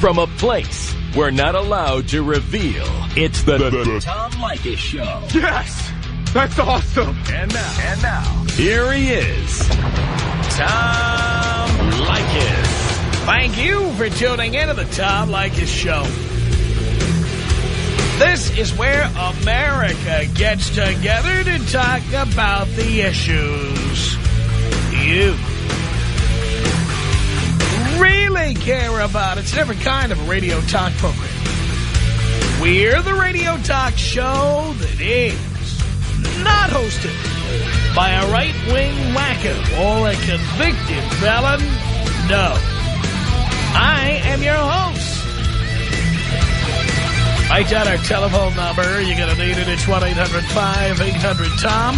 from a place we're not allowed to reveal. It's the, the, the Tom Leykis Show. Yes! That's awesome! And now, and now, here he is, Tom Leykis. Thank you for tuning in to the Tom Leykis Show. This is where America gets together to talk about the issues you really care about. It's a different kind of a radio talk program. We're the radio talk show that is not hosted by a right-wing wacko or a convicted felon. No. I am your host. Write down our telephone number. You're going to need it. It's 1-800-5800-TOM.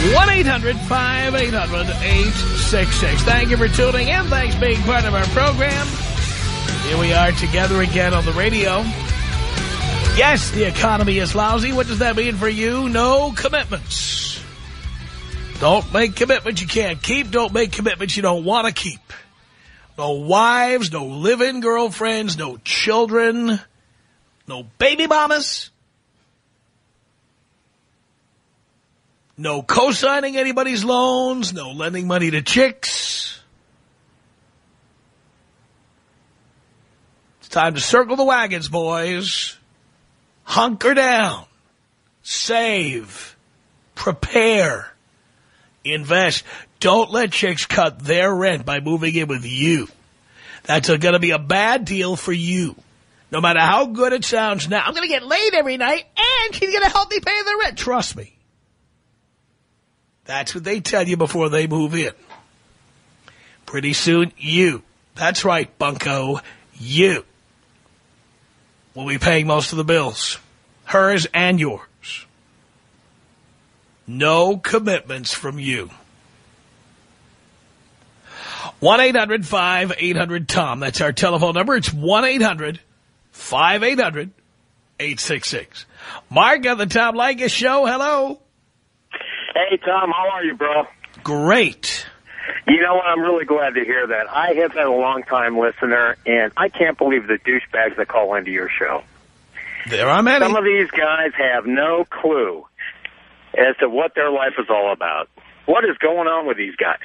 1-800-5800-866. Thank you for tuning in. Thanks for being part of our program. Here we are together again on the radio. Yes, the economy is lousy. What does that mean for you? No commitments. Don't make commitments you can't keep. Don't make commitments you don't want to keep. No wives, no live-in girlfriends, no children, no baby mamas. No co-signing anybody's loans, no lending money to chicks. It's time to circle the wagons, boys. Hunker down. Save. Prepare. Invest. Don't let chicks cut their rent by moving in with you. That's going to be a bad deal for you. No matter how good it sounds now, I'm going to get laid every night and she's going to help me pay the rent. Trust me. That's what they tell you before they move in. Pretty soon, you. That's right, bunko. You will be paying most of the bills. Hers and yours. No commitments from you. 1-800-5800-TOM. That's our telephone number. It's 1-800-5800-866. Mark on the Tom Leykis Show. Hello. Hey, Tom. How are you, bro? Great. You know what? I'm really glad to hear that. I have been a long-time listener, and I can't believe the douchebags that call into your show. There are many. Some of these guys have no clue as to what their life is all about. What is going on with these guys?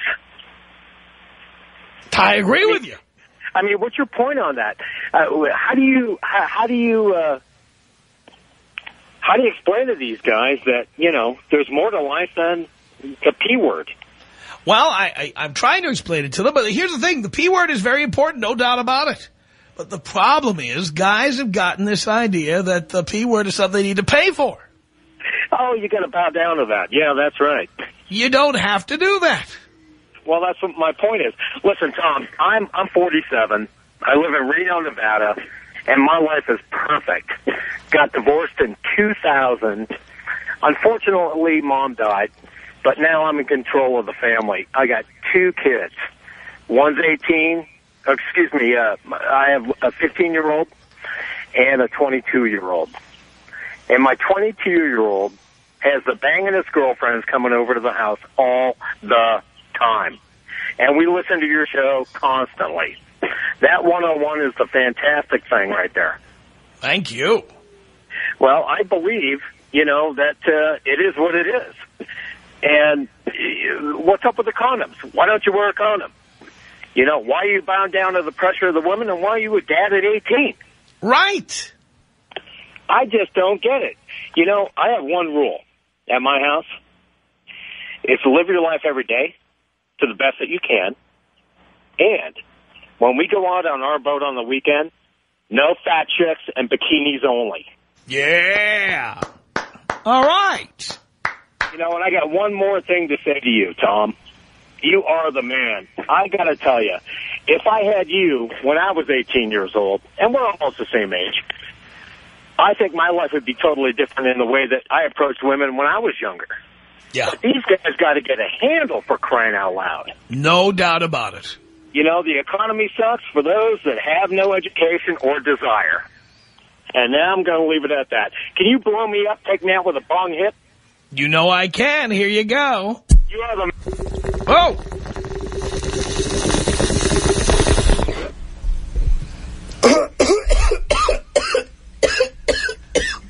I agree with you. I mean, what's your point on that? Uh, how do you how, how do you uh, how do you explain to these guys that you know there's more to life than the p word? Well, I, I, I'm trying to explain it to them, but here's the thing. The P word is very important, no doubt about it. But the problem is guys have gotten this idea that the P word is something they need to pay for. Oh, you got to bow down to that. Yeah, that's right. You don't have to do that. Well, that's what my point is. Listen, Tom, I'm I'm 47. I live in Reno, Nevada, and my life is perfect. Got divorced in 2000. Unfortunately, mom died, but now I'm in control of the family. I got two kids. One's 18. Excuse me. Uh, I have a 15-year-old and a 22-year-old. And my 22-year-old has the bangingest girlfriends coming over to the house all the time. And we listen to your show constantly. That 101 is the fantastic thing right there. Thank you. Well, I believe, you know, that uh, it is what it is. And uh, what's up with the condoms? Why don't you wear a condom? You know, why are you bound down to the pressure of the woman, and why are you a dad at 18? Right. I just don't get it. You know, I have one rule at my house. It's to live your life every day to the best that you can. And when we go out on our boat on the weekend, no fat chicks and bikinis only. Yeah. All right. You know, and I got one more thing to say to you, Tom. You are the man. I got to tell you, if I had you when I was 18 years old, and we're almost the same age, I think my life would be totally different in the way that I approached women when I was younger. Yeah. But these guys got to get a handle for crying out loud. No doubt about it you know, the economy sucks for those that have no education or desire. And now I'm going to leave it at that. Can you blow me up, take me out with a bong hit? You know I can. Here you go. You have a Oh!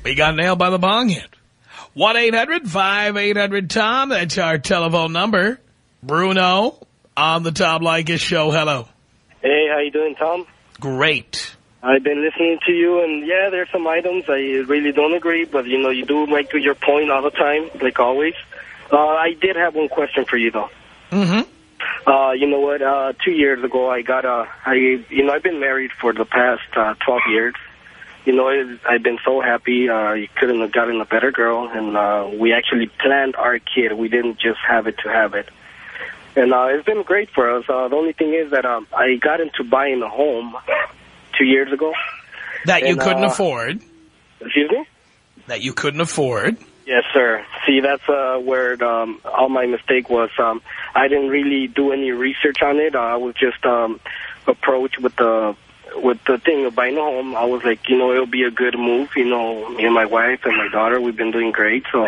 we got nailed by the bong hit. 1-800-5800-TOM. That's our telephone number. Bruno on the Tom Leykis show. Hello. Hey, how you doing, Tom? Great. I've been listening to you, and yeah, there's some items I really don't agree, but, you know, you do make your point all the time, like always. Uh, I did have one question for you, though. Mm-hmm. Uh, you know what, uh, two years ago, I got a, I, you know, I've been married for the past uh, 12 years. You know, it, I've been so happy. Uh, you couldn't have gotten a better girl, and uh, we actually planned our kid. We didn't just have it to have it. And uh, it's been great for us. Uh, the only thing is that um, I got into buying a home two years ago. That you couldn't uh, afford. Excuse me? That you couldn't afford. Yes, sir. See, that's uh, where um, all my mistake was. Um, I didn't really do any research on it. Uh, I was just um, approached with the with the thing of buying a home. I was like, you know, it'll be a good move. You know, me and my wife and my daughter, we've been doing great. So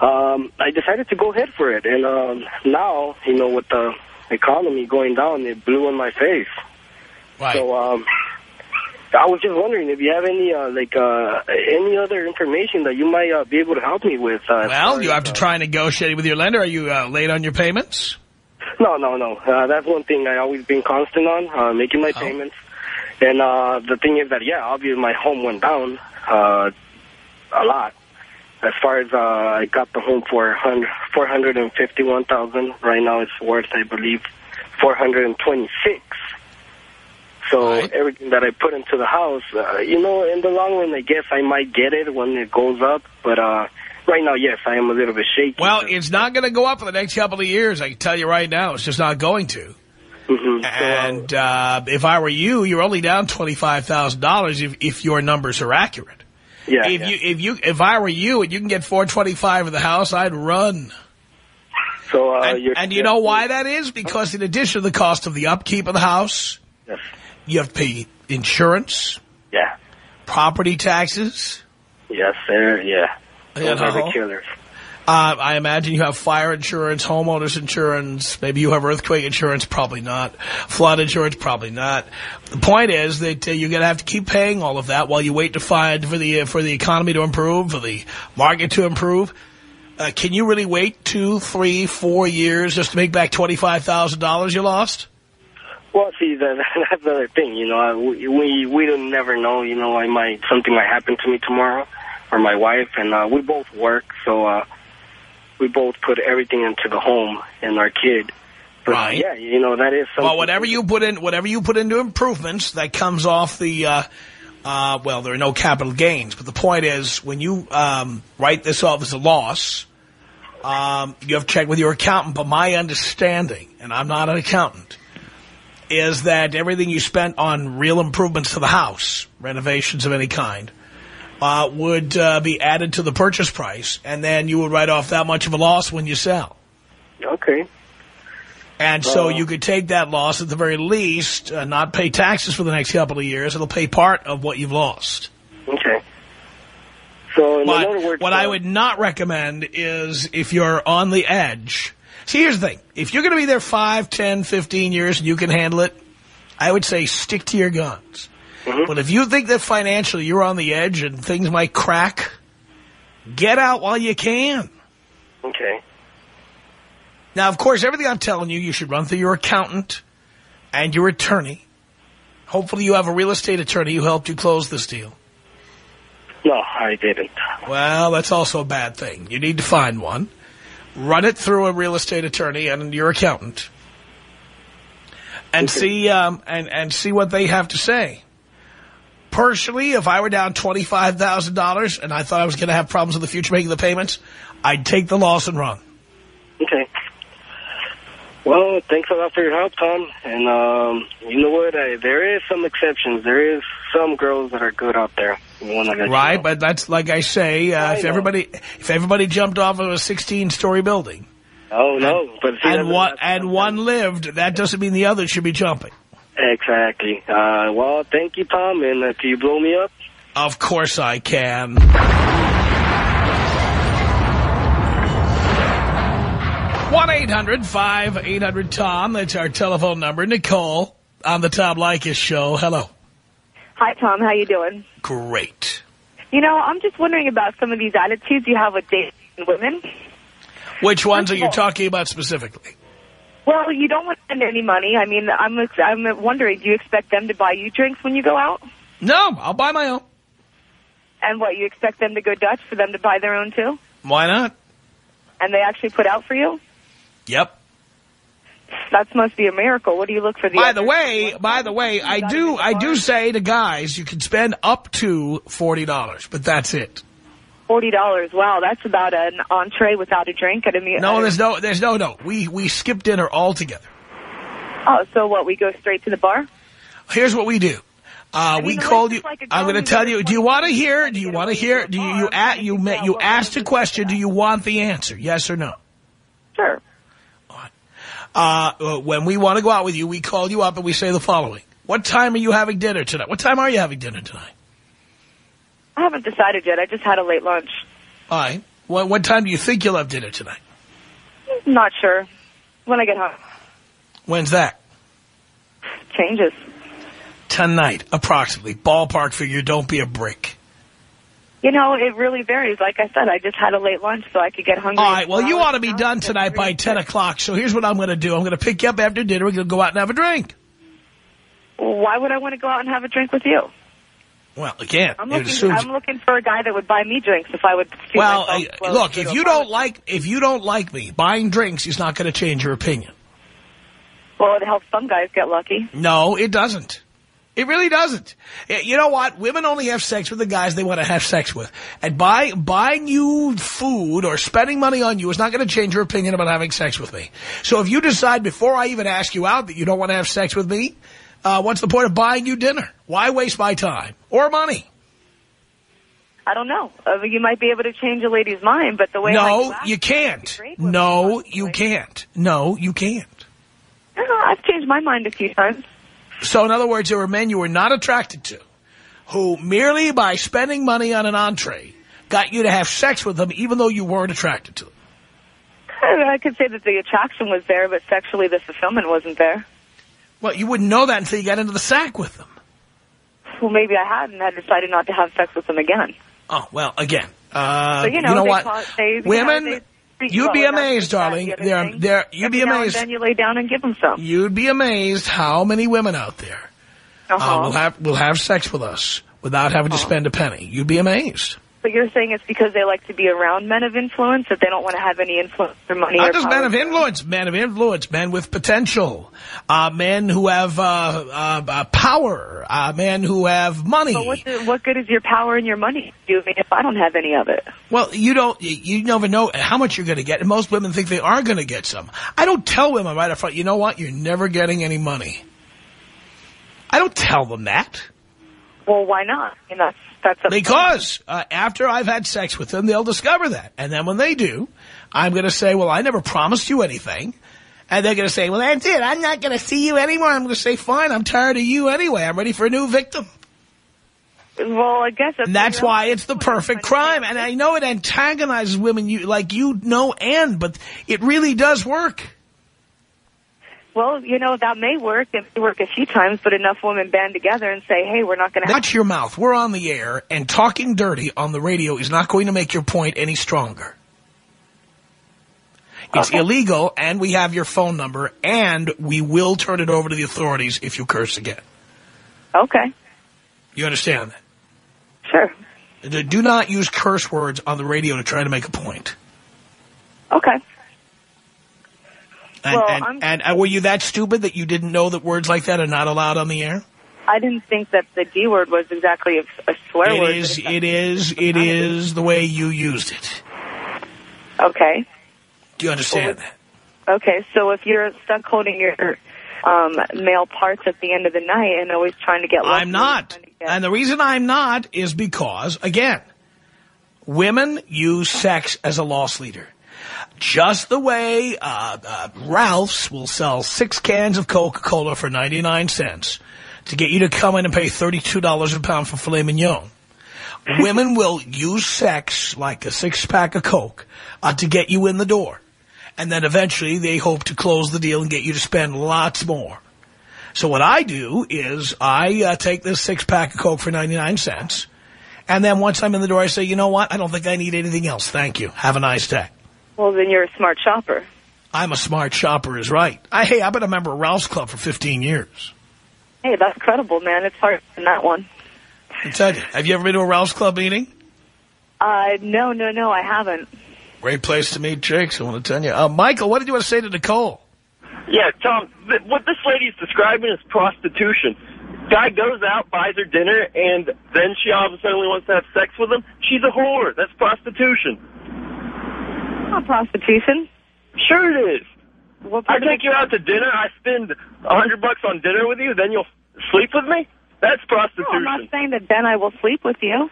um, I decided to go ahead for it. And um, now, you know, with the economy going down, it blew in my face. Right. So um, I was just wondering if you have any uh, like uh, any other information that you might uh, be able to help me with. Uh, well, you have to uh, try and negotiate with your lender. Are you uh, late on your payments? No, no, no. Uh, that's one thing I always been constant on, uh, making my Oh. payments. And uh, the thing is that, yeah, obviously my home went down uh, a lot. As far as uh, I got the home for four hundred and fifty-one thousand. Right now, it's worth, I believe, four hundred and twenty-six. So Right. everything that I put into the house, uh, you know, in the long run, I guess I might get it when it goes up. But uh, right now, yes, I am a little bit shaky. Well, it's not going to go up for the next couple of years. I can tell you right now. It's just not going to. So, um, And uh, if I were you, you're only down $25,000 if, if your numbers are accurate. Yeah, If yeah. you if you if I were you and you can get 425 of the house, I'd run. so, uh, And, you're, and you know why that is? Because in addition to the cost of the upkeep of the house, Yes. you have to pay insurance, Yeah. property taxes. Yes, sir. Yeah. You Those are the killers. Uh, I imagine you have fire insurance, homeowners insurance. Maybe you have earthquake insurance. Probably not. Flood insurance. Probably not. The point is that uh, you're going to have to keep paying all of that while you wait to find for the uh, for the economy to improve, for the market to improve. Uh, can you really wait two, three, four years just to make back twenty five thousand dollars you lost? Well, see, that, that's the other thing. You know, I- we we we don't never know. You know, I might something might happen to me tomorrow, or my wife, and uh, we both work, so uh, we both put everything into the home and our kid. But, Right. Yeah, you know that is something. Well, whatever you put in, whatever you put into improvements, that comes off the. Uh, uh, well, there are no capital gains, but the point is, when you um, write this off as a loss, um, you have to check with your accountant. But my understanding, and I'm not an accountant, is that everything you spent on real improvements to the house, renovations of any kind, uh, would uh, be added to the purchase price, and then you would write off that much of a loss when you sell. Okay. And so Uh, you could take that loss at the very least, uh, not pay taxes for the next couple of years. It'll pay part of what you've lost. Okay. So, But words, what uh, I would not recommend is if you're on the edge. See, here's the thing. If you're going to be there 5, 10, 15 years and you can handle it, I would say stick to your guns. Mhm. But if you think that financially you're on the edge and things might crack, get out while you can. Okay. Now, of course, everything I'm telling you, you should run through your accountant and your attorney. Hopefully you have a real estate attorney who helped you close this deal. No, I didn't. Well, that's also a bad thing. You need to find one. Run it through a real estate attorney and your accountant. And Okay. see um, and, and see what they have to say. Personally, if I were down $25,000 and I thought I was going to have problems in the future making the payments, I'd take the loss and run. Okay. Well, thanks a lot for your help, Tom. And um, you know what? I, there is some exceptions. There is some girls that are good out there. You you Right, know. but that's like I say, uh, I if know. everybody if everybody jumped off of a 16-story building Oh no, but see, and one and one lived, that doesn't mean the other should be jumping. Exactly. Uh, well, thank you, Tom. And uh, can you blow me up? Of course I can. One eight hundred five eight hundred Tom. That's our telephone number. Nicole on the Tom Leykis show. Hello. Hi, Tom. How you doing? Great. You know, I'm just wondering about some of these attitudes you have with dating women. Which ones are you First of all- talking about specifically? Well, you don't want to spend any money. I mean, I'm I'm wondering, do you expect them to buy you drinks when you go out? No, I'll buy my own. And what, you expect them to go Dutch for them to buy their own too? Why not? And they actually put out for you? Yep. That must be a miracle. What do you look for? The By the way, by the way, I do it in the I do say to guys you can spend up to $40, but that's it. Forty dollars. Wow, that's about an entree without a drink at a meal. No, there's no there's no no. We we skip dinner altogether. Oh, so what? We go straight to the bar? Here's what we do. Uh, mean, we called you. like I'm going to tell you. Do you want to hear? Do you want to hear? Do you you at you figure you asked a question? do Do you want the answer? Yes or no? Sure. Uh, uh, when we want to go out with you, we call you up and we say the following: What time are you having dinner tonight? What time are you having dinner tonight? I haven't decided yet. I just had a late lunch. All right. What what time do you think you'll have dinner tonight? Not sure. When I get home. When's that? Changes. Tonight, approximately. Ballpark figure. Don't be a brick. You know, it really varies. Like I said, I just had a late lunch so I could get hungry. All right. Well, you uh, ought to be done tonight by 10 o'clock. So here's what I'm going to do. I'm going to pick you up after dinner. We're going to go out and have a drink. Why would I want to go out and have a drink with you? Well, again, I'm looking. assumes- I'm looking for a guy that would buy me drinks if I would. well, uh, look, if you don't like if you don't like me, buying drinks is not going to change your opinion. Well, it helps some guys get lucky. No, it doesn't. It really doesn't. You know what? Women only have sex with the guys they want to have sex with. And buy, buying you food or spending money on you is not going to change your opinion about having sex with me. So if you decide before I even ask you out that you don't want to have sex with me, uh, what's the point of buying you dinner? Why waste my time or money? I don't know. Uh, you might be able to change a lady's mind, but the way no, you can't. be great with No, you can't. No, you can't. No, I've changed my mind a few times. So in other words, there were men you were not attracted to who merely by spending money on an entree got you to have sex with them even though you weren't attracted to them. I I could say that the attraction was there, but sexually the fulfillment wasn't there. Well, you wouldn't know that until you got into the sack with them. Well, maybe I hadn't. I decided not to have sex with them again. Oh, well, again, uh, So, you know, what? call it- they- Women, they you'd be amazed, darling. the other They're, they're, you'd Every be amazed. then you lay down and give them some. You'd be amazed how many women out there Uh-huh. uh, will have will have sex with us without having to spend a penny. You'd be amazed. But you're saying it's because they like to be around men of influence, that they don't want to have any influence or money Not or just men of influence, men of influence, men with potential, uh, men who have uh, uh, uh, power, uh, men who have money. But what, the, what good is your power and your money do me if I don't have any of it? Well, you don't, you- never know how much you're going to get. And most women think they are going to get some. I don't tell women right up front, you know what, you're never getting any money. I don't tell them that. Well, why not? Mean, that's that's Because uh, after I've had sex with them, they'll discover that. And then when they do, I'm going to say, well, I never promised you anything. And they're going to say, well, that's it. I'm not going to see you anymore. I'm going to say, fine, I'm tired of you anyway. I'm ready for a new victim. Well, I guess that's, And that's why it's the perfect crime. And I know it antagonizes women you like you know and, but it really does work. Well, you know that may work. It may work a few times, but enough women band together and say, "Hey, we're not going to." Watch your mouth. We're on the air, and talking dirty on the radio is not going to make your point any stronger. It's Okay. illegal, and we have your phone number, and we will turn it over to the authorities if you curse again. Okay, You understand that? sure. Do- Do not use curse words on the radio to try to make a point. Okay. And, Well, and, I'm- and uh, were you that stupid that you didn't know that words like that are not allowed on the air? I didn't think that the D word was exactly a, a swear It word. Is, it is, it is the way you used it. Okay. Do you understand Well, that? Okay. So if you're stuck holding your um, male parts at the end of the night and always trying to get, I'm not. get- And the reason I'm not is because, again, women use sex as a loss leader. Just the way uh, uh, Ralph's will sell six cans of Coca-Cola for 99 cents to get you to come in and pay $32 a pound for filet mignon. Women will use sex like a six-pack of Coke uh, to get you in the door. And then eventually they hope to close the deal and get you to spend lots more. So what I do is I uh, take this six-pack of Coke for 99 cents, And then once I'm in the door, I say, you know what? I don't think I need anything else. Thank you. Have a nice day. Well, then you're a smart shopper. I'm a smart shopper is right. I, hey, I've been a member of Ralph's Club for 15 years. Hey, that's credible, man. It's hard in that one. I tell you, have you ever been to a Ralph's Club meeting? Uh, no, no, no, I haven't. Great place to meet chicks, I want to tell you. Uh, Michael, what did you want to say to Nicole? Yeah, Tom, th- what this lady's describing is prostitution. Guy goes out, buys her dinner, and then she all of a sudden wants to have sex with him. She's a whore. That's prostitution. Not prostitution. Sure it is. What I part take you out to dinner, I spend a hundred bucks on dinner with you, then you'll sleep with me? That's No, prostitution. I'm not saying that then I will sleep with you.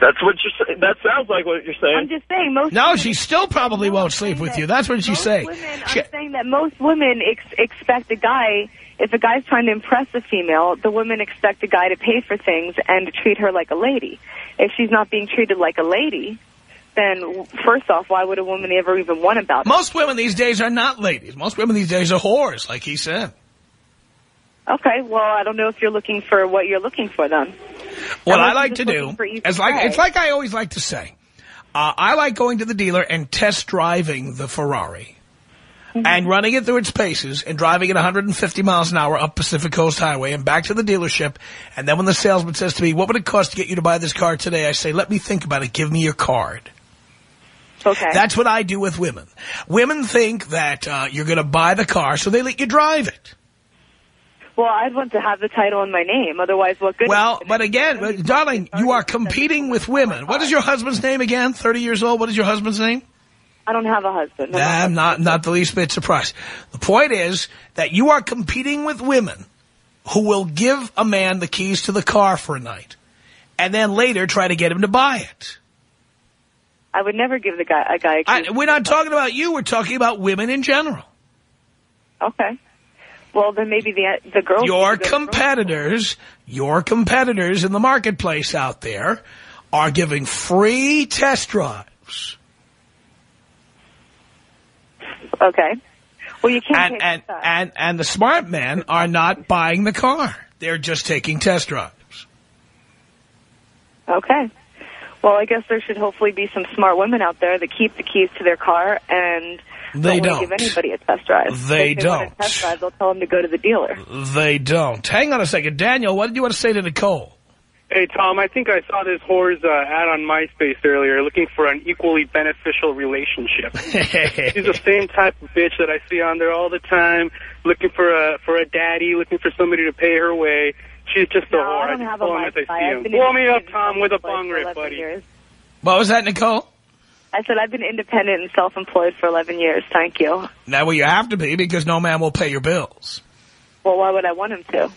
That's what you're saying. That sounds like what you're saying. I'm just saying most. No, women- she still probably won't sleep with you. That's what she's most saying. Women, She- I'm saying that most women ex expect a guy. If a guy's trying to impress a female, the women expect a guy to pay for things and to treat her like a lady. If she's not being treated like a lady, then first off, why would a woman ever even want about it? Most women these days are not ladies. Most women these days are whores, like he said. Okay, well, I don't know if you're looking for what you're looking for then. What Unless I like to do is like it's like I always like to say. Uh, I like going to the dealer and test driving the Ferrari Mm-hmm. and running it through its paces and driving at 150 miles an hour up Pacific Coast Highway and back to the dealership. And then when the salesman says to me, what would it cost to get you to buy this car today? I say, let me think about it. Give me your card. Okay. That's what I do with women. Women think that uh, you're going to buy the car, so they let you drive it. well, I'd want to have the title in my name. Otherwise, what good? Well, but again, mean, darling, you are it's starting to competing with women. What is your husband's name again? 30 years old. What is your husband's name? I don't have a husband. I'm I'm not, not the least bit surprised. The point is that you are competing with women who will give a man the keys to the car for a night and then later try to get him to buy it. I would never give the guy a guy. A I, we're not talking about you. We're talking about women in general. Okay. Well, then maybe the the girls. Your competitors, your competitors in the marketplace out there are giving free test drives. Okay. Well, you can't. And, and, that. and, and the smart men are not buying the car. They're just taking test drives. Okay. Well, I guess there should hopefully be some smart women out there that keep the keys to their car and They don't, don't. give anybody a test drive. They if they don't. a test drive, they'll tell them to go to the dealer. They don't. Hang on a second. Daniel, what did you want to say to Nicole? Hey, Tom, I think I saw this whore's uh, ad on MySpace earlier looking for an equally beneficial relationship. She's the same type of bitch that I see on there all the time, looking for a for a daddy, looking for somebody to pay her way. She's just a No, whore. I don't just have pull a him as I MySpace. see I've him. been Blow me up, independent Tom, with a self-employed bong for rip, 11 buddy. years. what was that, Nicole? I said I've been independent and self-employed for 11 years. Thank you. Now, well, you have to be because no man will pay your bills. Well, why would I want him to?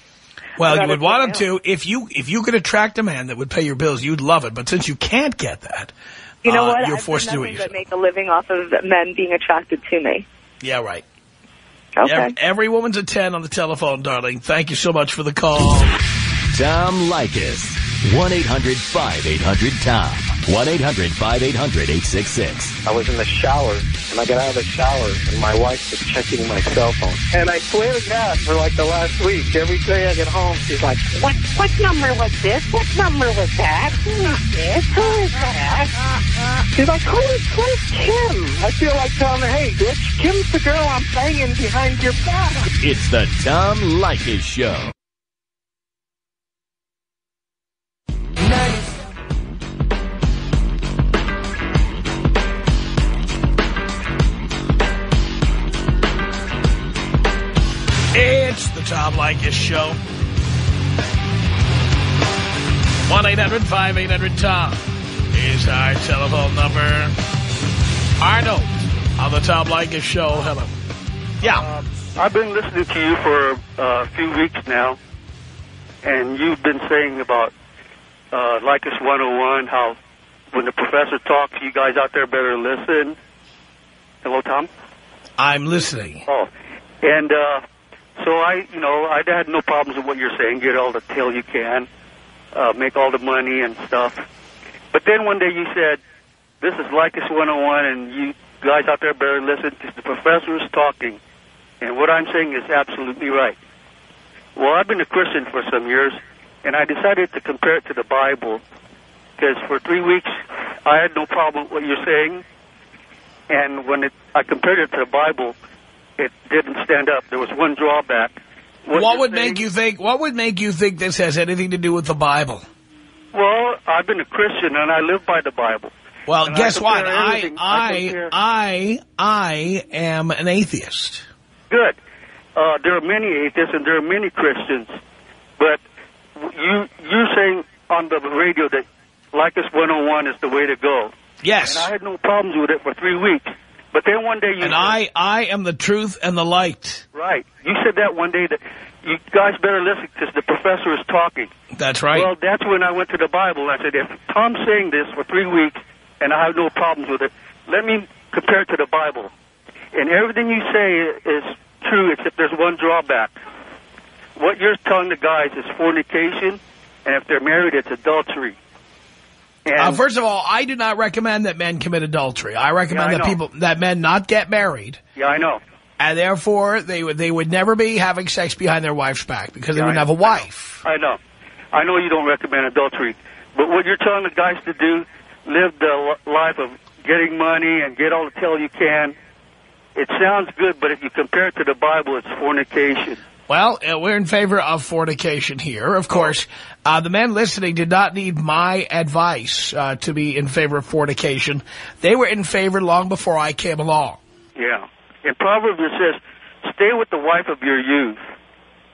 Well, you would want him to. If you if you could attract a man that would pay your bills, you'd love it. But since you can't get that, You know uh, what? you're I've forced to done do it nothing but make a living off of men being attracted to me. Yeah, right. Okay. Ev- Every woman's a 10 on the telephone, darling. Thank you so much for the call. Tom Leykis. 1-800-5800-TOM. 1-800-5800-866. I was in the shower, and I got out of the shower, and my wife was checking my cell phone. And I swear to God, for like the last week, every day I get home, she's like, What what number was this? What number was that? Who is this? Who is that? she's like, who is, who is Kim? I feel like telling her, hey, bitch, Kim's the girl I'm banging behind your back. It's the Tom Leykis Show. Tom Leykis Show. 1-800-5800-TOM is our telephone number. Arnold on the Tom Leykis Show. Hello. Yeah. I've been listening to you for uh, a few weeks now, and you've been saying about uh, Leykis 101, how when the professor talks, you guys out there better listen. Hello, Tom? I'm listening. Oh, and uh, so I, you know, I had no problems with what you're saying. Get all the tail you can, uh, make all the money and stuff. But then one day you said, this is Leykis 101, and you guys out there better listen because the professor is talking. And what I'm saying is absolutely right. Well, I've been a Christian for some years, and I decided to compare it to the Bible. because for three weeks I had no problem with what you're saying, and when it, I compared it to the Bible, it didn't stand up. There was one drawback. What, would make you think? What would make you think this has anything to do with the Bible? Well, I've been a Christian and I live by the Bible. Well, And guess I what? I everything. I I I I am an atheist. Good. Uh, there are many atheists and there are many Christians, but you you're saying on the radio that Leykis 101 is the way to go. Yes. And I had no problems with it for three weeks. But then one day you And I I am the truth and the light. right, you said that one day that you guys better listen because the professor is talking. That's right. Well, that's when I went to the Bible. I said, if Tom's saying this for three weeks and I have no problems with it, let me compare it to the Bible. And everything you say is true except there's one drawback. What you're telling the guys is fornication, and if they're married, it's adultery. Uh, first of all, I do not recommend that men commit adultery. I recommend Yeah, I that know. people that men not get married, yeah, I know. and therefore they would they would never be having sex behind their wife's back because they wouldn't have a wife. I know. I know you don't recommend adultery, but what you're telling the guys to do, live the life of getting money and get all the tail you can. It sounds good, but if you compare it to the Bible, it's fornication. Well, uh, we're in favor of fornication here. Of course, uh, the men listening did not need my advice uh, to be in favor of fornication. They were in favor long before I came along. Yeah. In Proverbs it says, stay with the wife of your youth.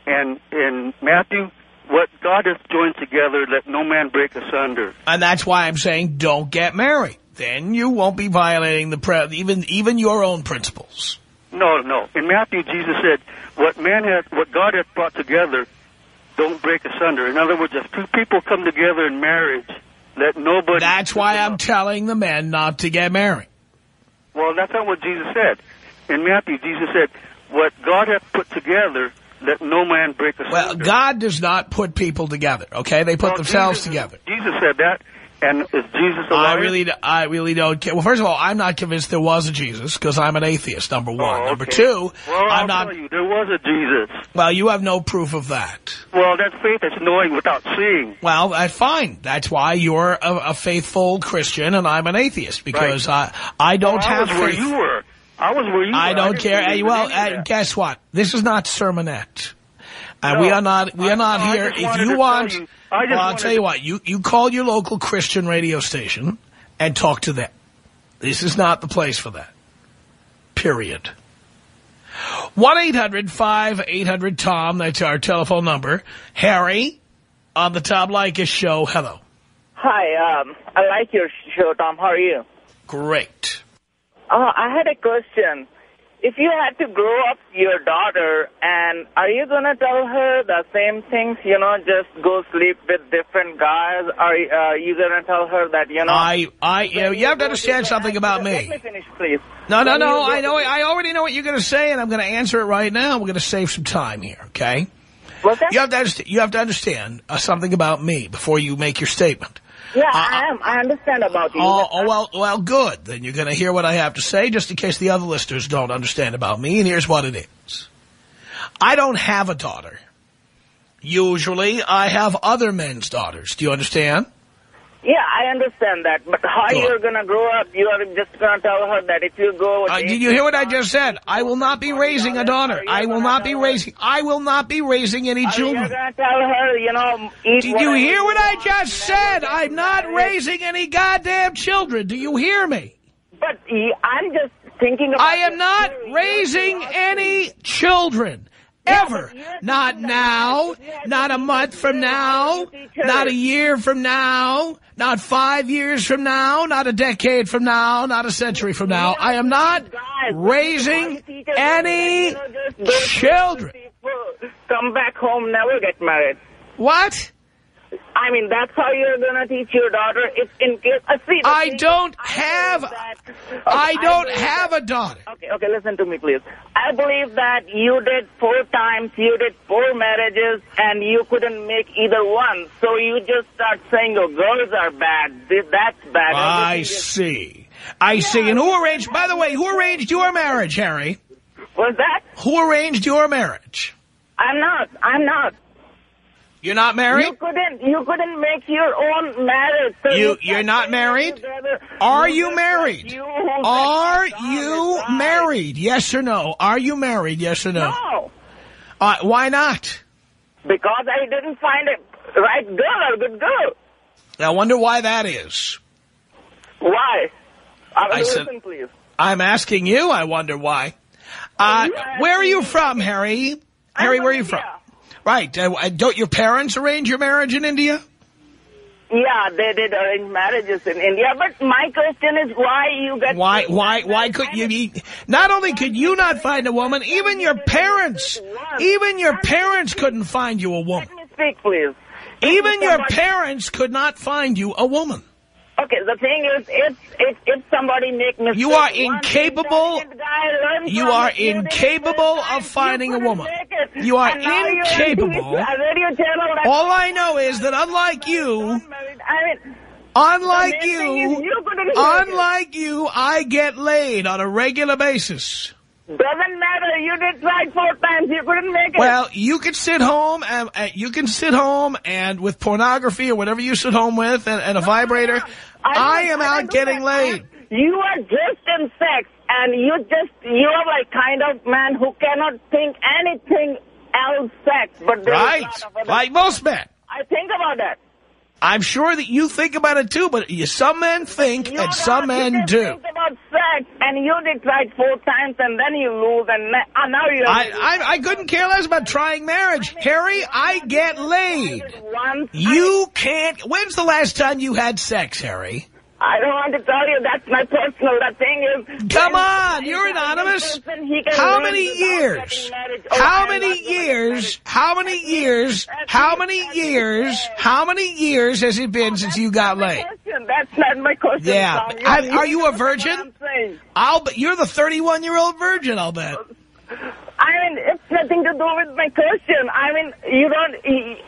And in Matthew, what God has joined together, let no man break asunder. And that's why I'm saying don't get married. Then you won't be violating the pre even even your own principles. No, no. In Matthew, Jesus said, what man had, what God hath brought together, don't break asunder. In other words, if two people come together in marriage, let nobody... That's why I'm telling the men not to get married. Well, that's not what Jesus said. In Matthew, Jesus said, what God hath put together, let no man break asunder. Well, God does not put people together, okay? They put Well, themselves Jesus- together. Jesus said that, and is Jesus a I liar? really, I really don't care. Well, first of all, I'm not convinced there was a Jesus because I'm an atheist, number one. Oh, Number two, well, I'm I'll not, tell you, there was a Jesus. well, you have no proof of that. Well, that's faith. That's knowing without seeing. Well, that's fine. That's why you're a, a faithful Christian and I'm an atheist because I, I don't Well, I have was where faith. you were. I was where you I were. don't didn't care. Hey, well, uh, guess what? This is not sermonette. And No, we are not, we are not I here. If you want, you- I just well, I'll tell you what, you, you call your local Christian radio station and talk to them. This is not the place for that. Period. 1-800-5800-TOM, that's our telephone number. Harry, on the Tom Leykis show, hello. Hi, um, I like your show, Tom. How are you? Great. Uh, I had a question. If you had to grow up your daughter, and are you going to tell her the same things, you know, just go sleep with different guys? Are uh, you going to tell her that, you know... I, I, you, know, you have to understand something about me. Let me finish, please. No, no, no. I know. I already know what you're going to say, and I'm going to answer it right now. We're going to save some time here, okay? What's that? You have to understand, you have to understand uh, something about me before you make your statement. Yeah, uh, I uh, am. I understand about you. Oh, oh, well, well, good. Then you're going to hear what I have to say, just in case the other listeners don't understand about me. And here's what it is: I don't have a daughter. Usually, I have other men's daughters. Do you understand? Yeah, I understand that. But how Go you're going to grow up, you are just going to tell her that if you go... Uh, did you hear what I just said? I will not be raising a daughter. I will not be raising. I will not be raising any children. You're going to tell her, you know... Did you hear what I just said? I'm not raising any goddamn children. Do you hear me? But I'm just thinking about... I am not raising any children. Yeah, Ever. but you have to Not now, You have to not a month from now, do you teach her? not a year from now, not five years from now, not a decade from now, not a century from now. I am not raising why teach her any you know, just go to children. Come back home, never get married. What? I mean, that's how you're going to teach your daughter. If in case... Uh, see, I don't I have, that- Okay, I don't have that- a daughter. Okay, okay, listen to me, please. I believe that you did four times, you did four marriages, and you couldn't make either one. So you just start saying, oh, girls are bad, Th- that's bad. I see. I see. And who arranged, by the way, who arranged your marriage, Harry? Was that? Who arranged your marriage? I'm not. I'm not. You're not married? You couldn't, you couldn't make your own marriage. So You- you you're can't married? together. Are You married? you Are you married? Yes or no? Are you married? Yes or no? No, Uh, why not? because I didn't find a right girl or good girl. I wonder why that is. Why? I, I said- listen, please. I'm asking you. I wonder why. Uh, where are you from, Harry? Harry, where are you India. Right. Uh, don't your parents arrange your marriage in India? Yeah, they did arrange marriages in India, but my question is why you get... Why, why, why could you be, not only could you not find a woman, even your parents, even your parents couldn't find you a woman. Let me speak, please. Even your parents could not find you a woman. Okay, the thing is, if if if somebody make mistakes, You are incapable- intelligent guy learns you are it, you didn't incapable of finding a woman. You are And now you're on incapable. TV, a radio channel that- All I know is that unlike you, unlike the main thing you, is you couldn't make it. unlike you, I get laid on a regular basis. Doesn't matter. You did try four times. You couldn't make it. Well, you can sit home and uh, you can sit home and with pornography or whatever you sit home with and, and a vibrator. I, am out getting laid. You are just in sex, and you just you are like kind of man who cannot think anything else sex. But Right. a lot of other Like most men. I think about that. I'm sure that you think about it too, but you, some men think You and some men do. think about sex, and you did try it four times, and then you lose, and uh, now you. I, I, I couldn't care less about trying marriage. Harry, I get laid. Once, You can't. When's the last time you had sex, Harry? I don't want to tell you. That's my personal. The thing is. Come on, you're anonymous. person, How many years? Oh, How many not gonna get years? How many years? How many years? How many years has it been oh, since you got laid? That's not my question. Yeah. I- are you a virgin? I'll you're the 31 year old virgin. I'll bet. I mean, nothing to do with my question. I mean, you don't.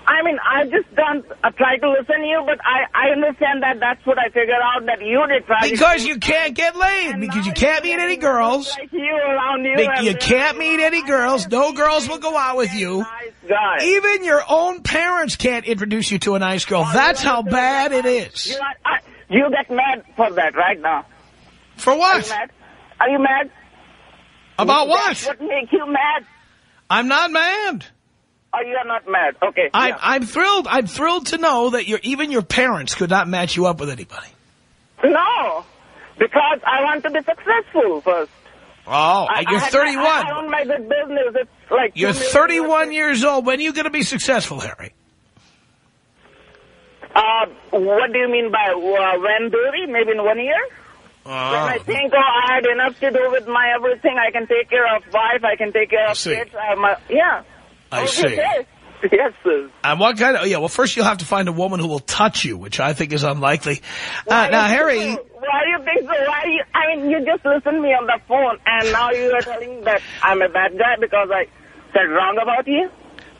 I mean, I just don't uh, try to listen to you, but I I understand that that's what I figured out that you did try. Because you can't get laid. And Because you can't meet any girls. Like you around you. You can't meet any girls. No girls will go out with you. Nice guy. Even your own parents can't introduce you to a nice girl. That's how bad it is. You, are, I, you get mad for that right now. For Are you what? mad? Are you mad? About That's what? what makes you mad? I'm not mad. Or you are not mad? Okay. I'm, yeah. I'm thrilled. I'm thrilled to know that your even your parents could not match you up with anybody. No, because I want to be successful first. Oh, I, you're I 31. My, I own my good business. It's like You're 31 years old. When are you going to be successful, Harry? Uh, what do you mean by uh, when, Billy? Maybe in one year? When I Oh. think, oh, I had enough to do with my everything. I can take care of wife. I can take care of see. kids. I have my, yeah. I Okay, see. yes. Yes, sir. And what kind of? Yeah, well, first you'll have to find a woman who will touch you, which I think is unlikely. Uh, now, Harry, so? Why do you think so? Why do you? I mean, you just listened to me on the phone, and now you are telling that I'm a bad guy because I said wrong about you.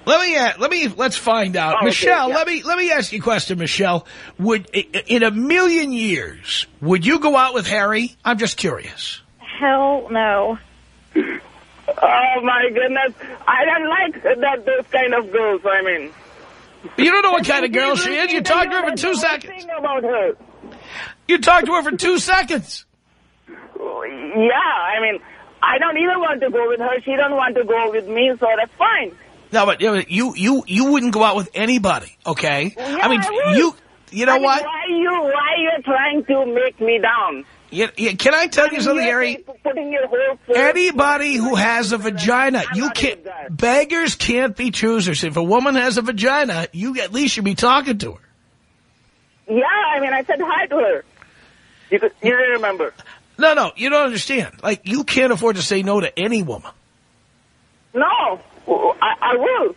Let me uh, let me let's find out, Oh, okay, Michelle. yeah. Let me let me ask you a question, Michelle. Would in a million years would you go out with Harry? I'm just curious. Hell no. Oh my goodness, I don't like that those kind of girls. I mean, You don't know what kind of girl she is. You talked to her for two seconds. About her. You talked to her for two seconds. Yeah, I mean, I don't even want to go with her. She don't want to go with me, so that's fine. No, but you you you, you wouldn't go out with anybody, okay? Yeah, I mean, I would. you you know I mean, what? Why you? Why are you trying to make me down? You, you, can I tell you something, Harry? Putting your whole Anybody who has a vagina, I'm you can't. Beggars can't be choosers. If a woman has a vagina, you at least should be talking to her. Yeah, I mean, I said hi to her. You could, you didn't remember? No, no, you don't understand. Like you can't afford to say no to any woman. No, I, I will.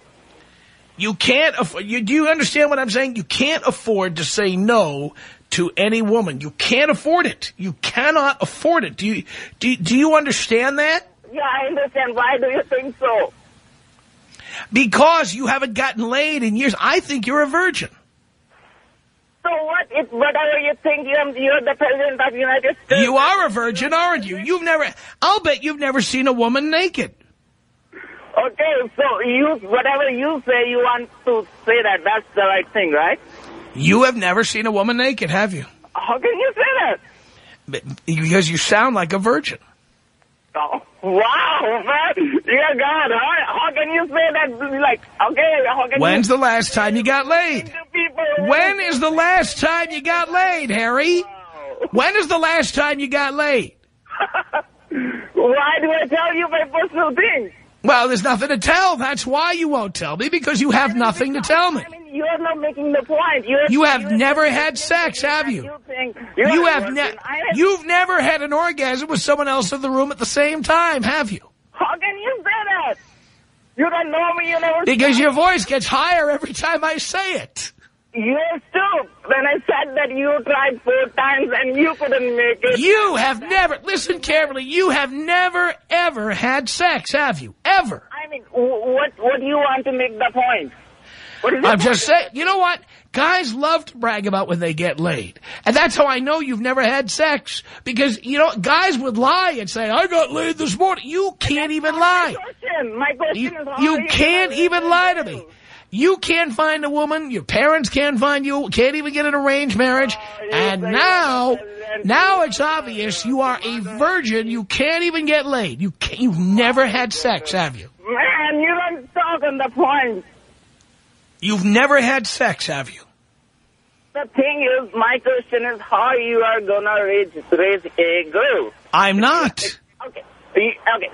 You can't. You do you understand what I'm saying? You can't afford to say no to any woman. You can't afford it. You cannot afford it. Do you? Do, do you understand that? Yeah, I understand. Why do you think so? Because you haven't gotten laid in years. I think you're a virgin. So what? If whatever you think, you're, you're the president of the United States. You are a virgin, aren't you? You've never. I'll bet you've never seen a woman naked. Okay, so you, whatever you say, you want to say that that's the right thing, right? You have never seen a woman naked, have you? How can you say that? Because you sound like a virgin. Oh, wow, man. Dear God, how, how can you say that? Like, okay, how can When's you... the last time you got laid? When is the last time you got laid, Harry? When is the last time you got laid? Why do I tell you my personal things? Well, there's nothing to tell. That's why you won't tell me, because you have nothing to tell me. I mean, you're not making the point. You're, You have never had sex, have you? You You have ne- you've never had an orgasm with someone else in the room at the same time, have you? How can you say that? You don't know me. You never. Because your voice gets higher every time I say it. You're stupid. When I said that you tried four times and you couldn't make it. You have never, listen carefully, you have never, ever had sex, have you? Ever. I mean, what what do you want to make the point? What is the I'm just saying, you know what? Guys love to brag about when they get laid. And that's how I know you've never had sex. Because, you know, guys would lie and say, I got laid this morning. You can't even lie. Question. My question You, you you can't even lie to me. You can't find a woman. Your parents can't find you. Can't even get an arranged marriage. Uh, and now, now it's obvious you are a virgin. You can't even get laid. You can't, you've never had sex, have you? Man, you don't talk on the point. You've never had sex, have you? The thing is, my question is how you are gonna raise raise a girl. I'm not. Okay. Okay.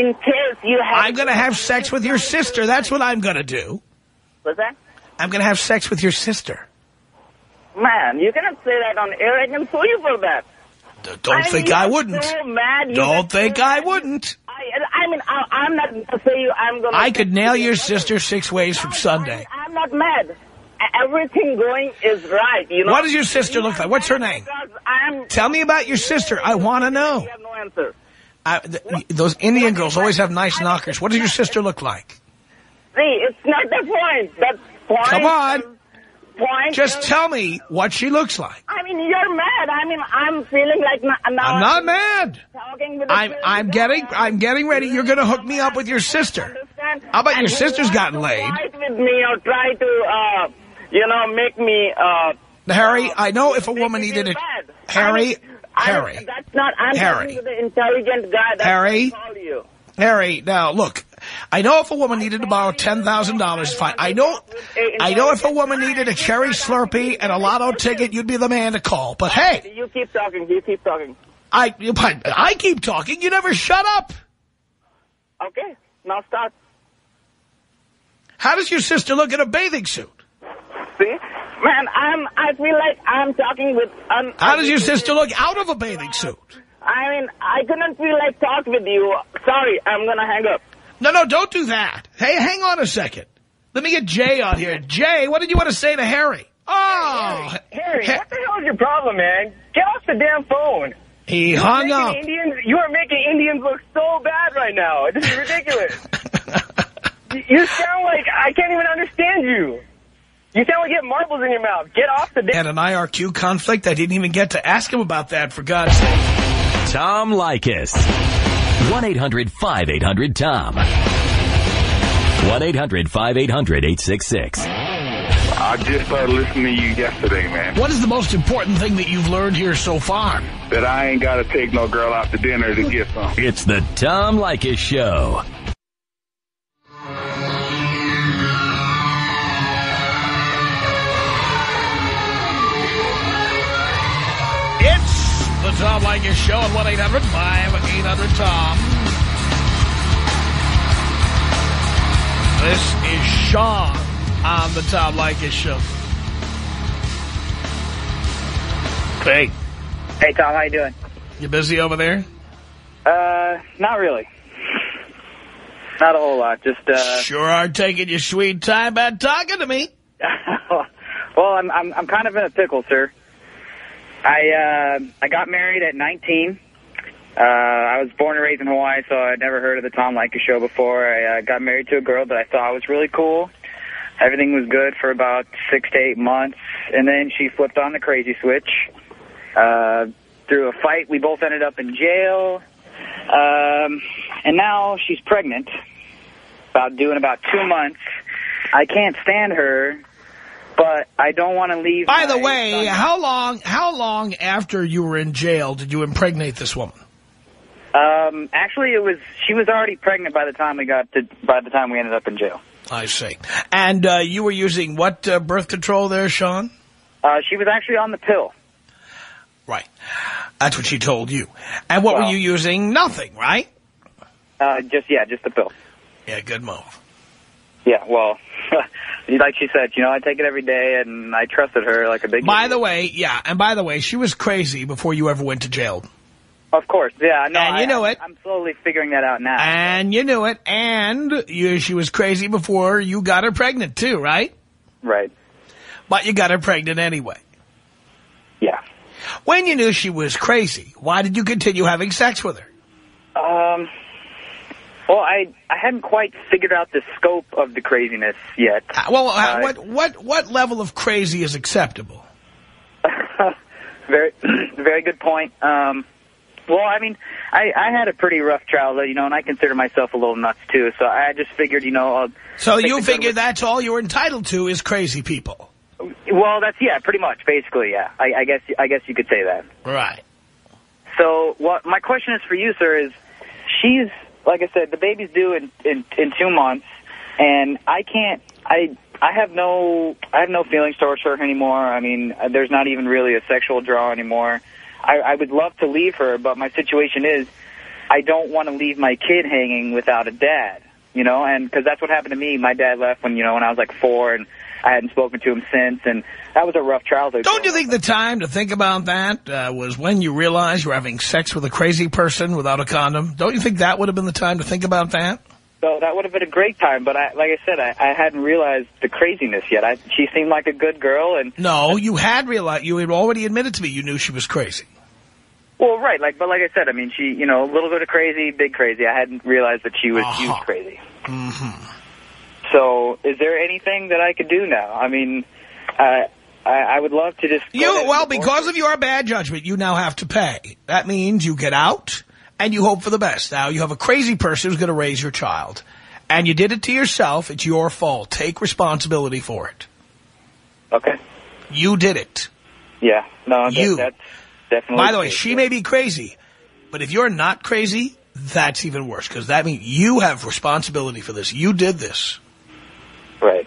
In case you have. I'm going to have sex with your sister. That's what I'm going to do. What's that? I'm going to have sex with your sister. Man, you cannot say that on air. I can sue you for that. D- Don't I mean, think you're I wouldn't. So mad. Don't think I wouldn't. I, I mean, I, I'm not to say you. I'm going. I could nail your sister six ways from Sunday. I'm not mad. Everything going is right. You know. What does your sister look like? What's her name? I'm. Tell me about your sister. I want to know. You have no answer. I, th those Indian girls always have nice knockers. What does your sister look like? See, it's not the point. The point. Come on. Point. Just is- tell me what she looks like. I mean, you're mad. I mean, I'm feeling like now. I'm not mad. Talking with I'm. I'm getting I'm getting ready. You're going to hook me up with your sister. How about your And you sister's gotten laid? Fight with me or try to, uh, you know, make me. Uh, Harry, uh, I know if a woman needed it. Harry, I mean, I- Harry, that's not. I'm Harry. the intelligent guy. Harry. I call you. Harry, now look, I know if a woman needed to borrow ten thousand dollars, fine. I know, I know if a woman needed a cherry Slurpee and a lotto ticket, you'd be the man to call. But hey, You keep talking. You keep talking. I, but I keep talking. You never shut up. Okay. Now start. How does your sister look in a bathing suit? See, man, I'm. I feel like I'm talking with. Un- How does your sister look out of a bathing suit? I mean, I couldn't feel like talk with you. Sorry, I'm gonna hang up. No, no, don't do that. Hey, hang on a second. Let me get Jay on here. Jay, what did you want to say to Harry? Oh, Harry, Ha- what the hell is your problem, man? Get off the damn phone. he You're hung up. Indians, you are making Indians look so bad right now. This is ridiculous. You- you sound like I can't even understand you. You sound like you have marbles in your mouth. Get off the damn... Had an IRQ conflict. I didn't even get to ask him about that, for God's sake. Tom Leykis. 1-800-5800-TOM. 1-800-5800-866. I just started listening to you yesterday, man. What is the most important thing that you've learned here so far? That I ain't got to take no girl out to dinner to get some. It's the Tom Leykis Show. The Tom Leykis Show at 1-800-5800-TOM. This is Sean on the Tom Leykis Show. Hey, Hey, Tom, how you doing? you busy over there? Uh, not really. Not a whole lot. Just, uh... Sure are taking your sweet time about talking to me. well, I'm, I'm, I'm kind of in a pickle, sir. I, uh, I got married at 19. Uh, I was born and raised in Hawaii, so I'd never heard of the Tom Leykis show before. I uh, got married to a girl that I thought was really cool. Everything was good for about six to eight months, and then she flipped on the crazy switch. Uh, through a fight, we both ended up in jail. Um, and now she's pregnant. about due in about two months. I can't stand her, but I don't want to leave. By the way, son- how long how long after you were in jail did you impregnate this woman? Um, actually, it was she was already pregnant by the time we got to by the time we ended up in jail. I see. And uh, you were using what uh, birth control there, Sean? Uh, she was actually on the pill. Right. That's what she told you. And what were you using? Nothing, right? Uh, just yeah, just the pill. Yeah, good move. Yeah, well, like she said, you know, I take it every day, and I trusted her like a big. By the way, yeah, and by the way, she was crazy before you ever went to jail. Of course, yeah, no, And you I- know it. I'm slowly figuring that out now. And you knew it. And you, she was crazy before you got her pregnant, too, right? Right. But you got her pregnant anyway. Yeah. When you knew she was crazy, why did you continue having sex with her? Um. Well, I I hadn't quite figured out the scope of the craziness yet. Uh, Well, uh, Uh, what what what level of crazy is acceptable? very very good point. Um. Well, I mean, I I had a pretty rough childhood, you know, and I consider myself a little nuts too. So I just figured, you know, I'll So you figure that's all you're entitled to is crazy people. Well, that's yeah, pretty much, basically, yeah. I, I guess I guess you could say that. Right. So, what my question is for you, sir, is she's like I said, the baby's due in in, in two months, and I can't. I I have no I have no feelings towards her anymore. I mean, there's not even really a sexual draw anymore. I, I would love to leave her, but my situation is I don't want to leave my kid hanging without a dad. You know, and because that's what happened to me. My dad left when you know when I was like four, and I hadn't spoken to him since, and that was a rough childhood. Don't you think the time to think about that uh, was when you realized you were having sex with a crazy person without a condom? Don't you think that would have been the time to think about that? So that would have been a great time, but I, like I said, I, I hadn't realized the craziness yet. I, she seemed like a good girl, and No, you had realized, you had already admitted to me you knew she was crazy. well, right, like, but like I said, I mean, she, you know, a little bit of crazy, big crazy. I hadn't realized that she was Uh-huh. huge crazy. Mm-hmm. So, is there anything that I could do now? I mean, uh, I, I would love to just. You well, because of your bad judgment, you now have to pay. That means you get out and you hope for the best. Now you have a crazy person who's going to raise your child, and you did it to yourself. It's your fault. Take responsibility for it. Okay. You did it. Yeah. No, that, You. that's definitely. By the way, she may be crazy, but if you're not crazy, that's even worse because that means you have responsibility for this. You did this. Right.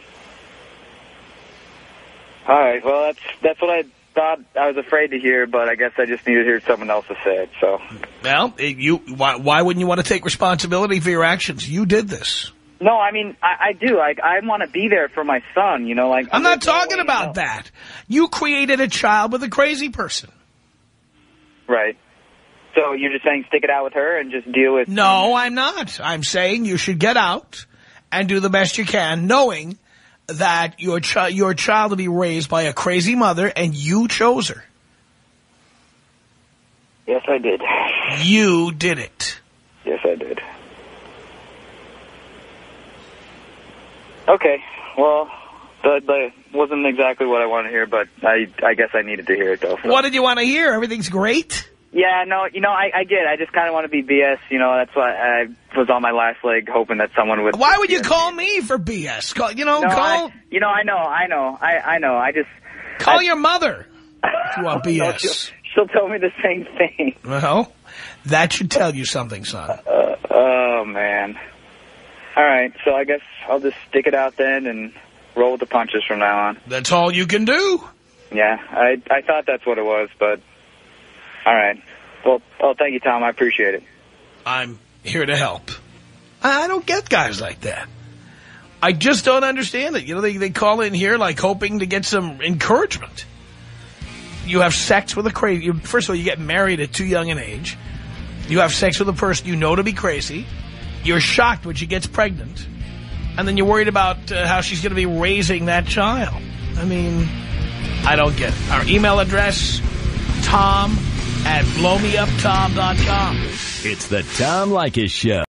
All right. Well, that's that's what I thought. I was afraid to hear, but I guess I just needed to hear someone else to say it. So. Well, eh, you why, why wouldn't you want to take responsibility for your actions? You did this. No, I mean I, I do. I I want to be there for my son. You know, like I'm not talking about that. You created a child with a crazy person. Right. So you're just saying stick it out with her and just deal with. No, I'm not. I'm saying you should get out and do the best you can, knowing that your chi your child will be raised by a crazy mother and you chose her. Yes, I did. You did it. Yes, I did. Okay. Well, that, that wasn't exactly what I wanted to hear, but I I guess I needed to hear it though. What did you want to hear? Everything's great. Yeah, no, you know, I, I get. it. I just kind of want to be BS. You know, that's why I was on my last leg, hoping that someone would. Why would you call me for BS? Call, you know, No, call I, you know, I know, I know, I I know. I just call I- your mother if you want No, BS. she'll, she'll tell me the same thing. Well, that should tell you something, son. Uh, oh man. All right, so I guess I'll just stick it out then and roll with the punches from now on. That's all you can do. Yeah, I I thought that's what it was, but all right. Well, oh, thank you, Tom. I appreciate it. I'm here to help. I don't get guys like that. I just don't understand it. You know, they, they call in here like hoping to get some encouragement. You have sex with a crazy... First of all, you get married at too young an age. You have sex with a person you know to be crazy. You're shocked when she gets pregnant. And then you're worried about uh, how she's going to be raising that child. I mean, I don't get it. Our email address, tom at blowmeuptom.com. It's the Tom Leykis Show.